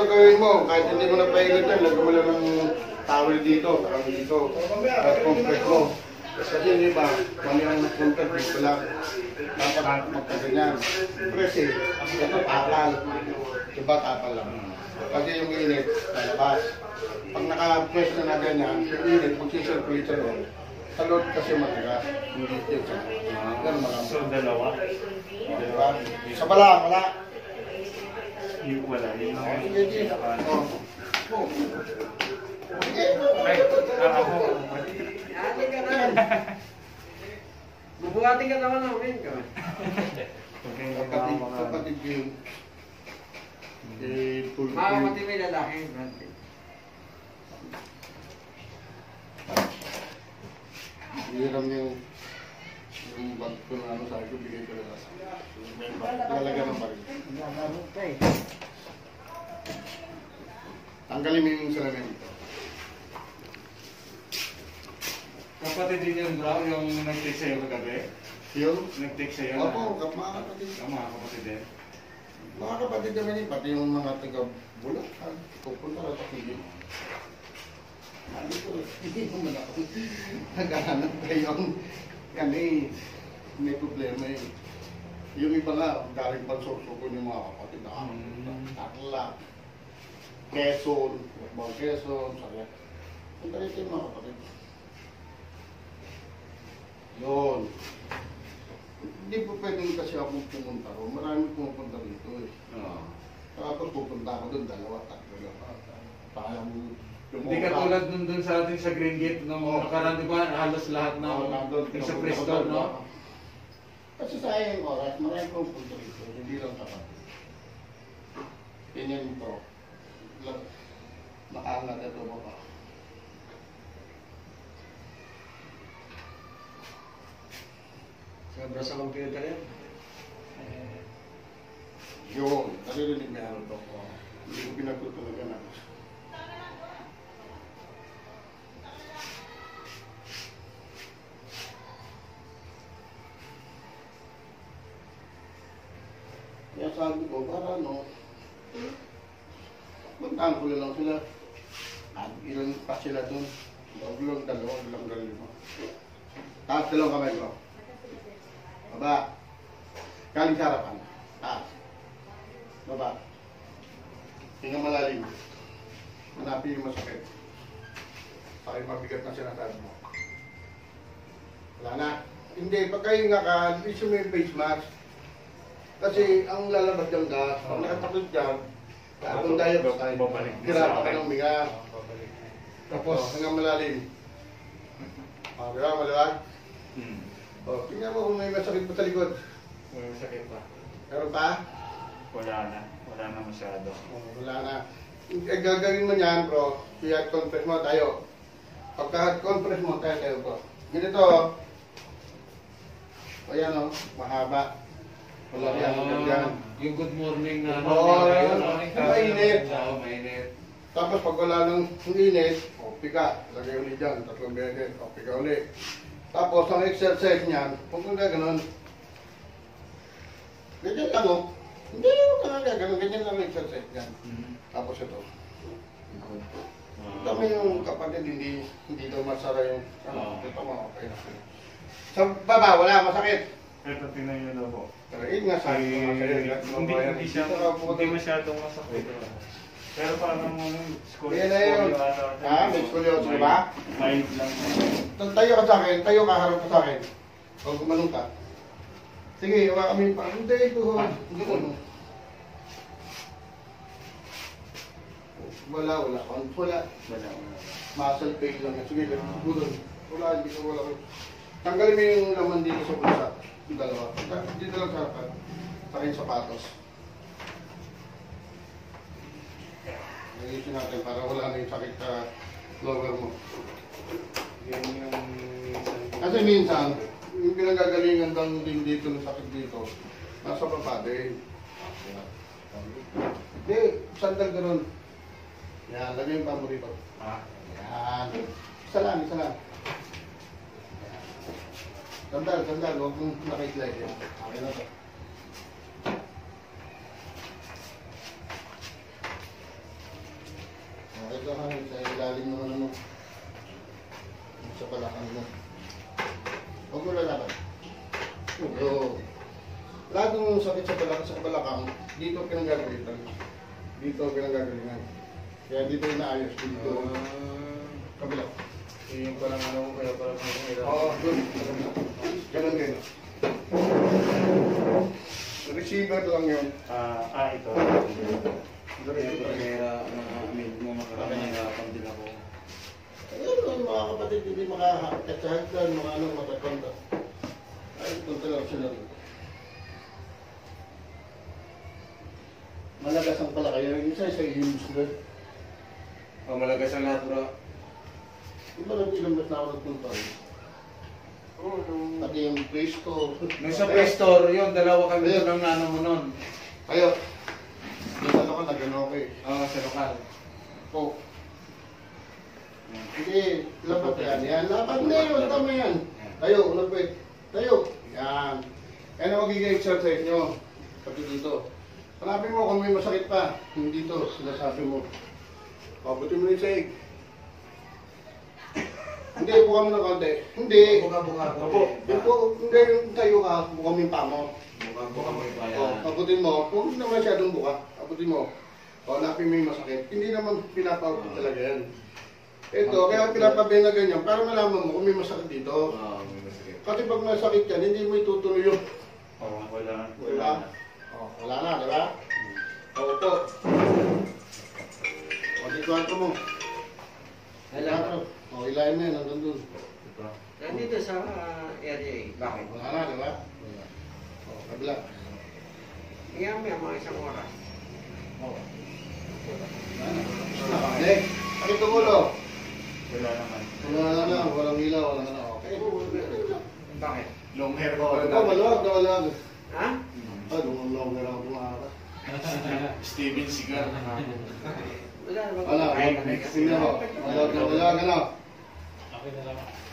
ganito gawin mo, kahit hindi mo na painit yan, lagyan mo lang ng towel dito, parang dito, at compress mo. Kasi yung iba, mali ang compress dito lang. Dapat magkaganyan. Kasi, ito tapal. Iba tapal lang. Kasi yung init, lalabas. Pag naka-press na na ganyan, yung init, magsisirculate sa loob. Sa loob kasi matigas. Hindi sa Ganun marami. So, dalawa. Diba? Sa bala, bala. Yung wala. Yung Oh. Oh. Oh. Sige. Ay, ah, ako. Ate ka na. Bubuhatin ka naman namin ka. Kapatid, mga- kapatid yun. Eh, full Mga kapatid may lalaki. Brante. Hiram niya yung bag ko na ano sa akin, bigay ko na lang. Talaga ng bag. Tanggalin mo yung salamin dito. Kapatid din yung bro, yung nag-take sa'yo kagabi? Yun? Nag-take sa'yo Opo, kap- mga kapatid. Ang mga kapatid din. Mga kapatid naman yun, pati yung mga taga Bulacan, pupunta na Pili. Ano ko, hindi naman ako. Naghahanap kayong, yan eh, may problema eh. Yung iba nga, galing pa susukon yung mga kapatid. Ah, Mm. Tarlac, Quezon, Bang Quezon, sabi. Punta rito yung mga kapatid. Yun. Hindi po pwedeng kasi ako pumunta ron. Marami pumupunta dito eh. Oo. Tapos pupunta ako doon, dalawa, tatlo lang. Parang Hindi ka tulad nun dun sa atin sa Green Gate nung Oo. nakaraan, di ba? Halos lahat ng Oo, nandun. yung sa Pinupunta Presto, ko no? Kasi sayang yung oras, marami pong punta dito. Hindi lang kapatid. Ganyan po. Lang- Nakaangat ito mo pa. Sobra sa computer yan. Yun, naririnig may ano to. Hindi ko pinagtutulagan ako. Kaya sabi ko, para ano, ko na lang sila. At ilan pa sila doon. Lang dalawa, lang dalawa. Taas dalawang kamay ko. Baba. Galing sa harapan. Taas. Baba. Hinga malalim. Hanapin yung masakit. Pakay mabigat na sinasabi mo. Wala na. Hindi, pag kayo ka, issue mo yung face mask. Kasi ang lalabas yung gas, pag nakatakot dyan, kung dioxide, Babalik din sa akin. ng biga. Tapos, hanggang malalim. O, di ba, maluwag? Hmm. O, tingnan mo kung may masakit pa sa likod. May sakit pa. Meron pa? Wala na. Wala na masyado. Oh, wala na. Eh, gagawin mo niyan, bro. I-hot compress mo tayo. Pagka hot compress mo, tayo tayo, bro. Ganito, oh. Ayan, oh. Mahaba. Wala yan, Ah, yan. Yung good morning na Oo, na- yun. Mainit. Oo, mainit. Tapos pag wala nang init, o pika. Lagay ulit dyan, tatlong beses, o pika ulit. Tapos ang exercise niyan, kung kung gano'n, ganyan lang, oh. Hindi, huwag ka nga gano'n, ganyan lang ang exercise niyan. Hmm. Tapos ito. Ah. Kami yung kapatid, hindi hindi daw masara yung ano, Oo. ito mo, okay na. Sa baba, wala masakit. Ito, tingnan nyo na po. Pero yun nga sabi ko nga sa'yo, Hindi, hindi, hindi siya, Dito ka po- hindi masyadong masakit. Pero parang ano, scolio- Yan na yun. scolio ata. Ha? May scoliosis Mild- ba? Mild lang. Tayo ka sa akin, tayo ka, harap ka sa akin. Huwag gumanong ka. Sige, wala kami pa. Hindi, ito. Ah. Hindi ko. Wala, wala. Wala. Wala. Muscle pain lang. yan. Sige, siguro. Wala, hindi ko wala. Tanggalin mo yung laman dito sa bulsa. Yung dalawa. Dito lang sa harapan. Sa aking sapatos. Ayusin natin para wala na yung sakit sa lower mo. Yan yung minsan. Kasi minsan, yung pinagagalingan lang din dito ng sakit dito, nasa baba din. Hindi, sandal ganun. Yan, lagay yung pamo rito. Ah, Yan. Isa lang, isa lang. Sandal, sandal, huwag mong nakaslide yan. Okay na to. dito ha, sa ilalim naman mo. Sa balakang mo. Huwag mo lalaban. Oo. Lahat ng sakit sa balakang, sa balakang, dito pinanggagalitan. Dito pinanggagalingan. Kaya dito inaayos, dito. Kabila. Yung parang ano ko, kaya parang mahirap. Oo. Sa kabila. Ganun din. Receiver lang yun. Ah, ah, ito. Receiver. Kaya, na-amid mo makaranayapan din ako. Ayun, mga kapatid, hindi makakatsahan mga ano, matakonta. Ay, punta lang sila rin. Malagas ang pala kayo. Yung isa, isa ihimus na. Oh, malagas ang lahat, bro. Iba lang ilang beses na ako nagpunta. Pati yung ko. Nung sa Play Store, yun, dalawa kami doon ng ano mo nun. Kayo. Yung ano ko, nag-ano ko eh. Oo, sa lokal. Oh. Hindi, lapat yan. Yan, lapat na yun. Tama yan. Tayo, unang pwede. Tayo. Yan. Yan ang magiging exercise nyo. Pati dito. Hanapin mo kung may masakit pa. Hindi dito, sinasabi mo. Pabutin mo yung saig. Hindi, buka mo ng konti. Hindi. Buka-buka ako. Opo. Yung po, hindi yung tayo ka, buka mo yung paa mo. Buka-buka mo yung O, abutin mo. Huwag na masyadong buka. Abutin mo. O, hanapin mo yung masakit. Hindi naman pinapaupo talaga yan. Ito, kaya pinapabay na ganyan, para malaman mo kung may masakit dito. Oo, may masakit. Kasi pag masakit yan, hindi mo itutuloy yung... Oo, wala. Wala. O, wala na, di ba? O, upo. O, dito ato mo. Alam. O, ilahin mo yan, hanggang dun. Nandito sa ah, area eh. Bakit? Wala na, di ba? O, kabila. Iyan mo mga isang oras. O. Wala na. Tapos na, balik. Sakit ang ulo. Wala naman. Wala na, walang ilaw, walang ano. Okay. Bakit? Long hair ko. Oh, maluwag na maluwag. Ha? Ah, lumulong na lang kumara. Steven Seagal. Wala naman. Wala, Ay, tingnan mo. Maluwag na maluwag, ano? Okay na lang.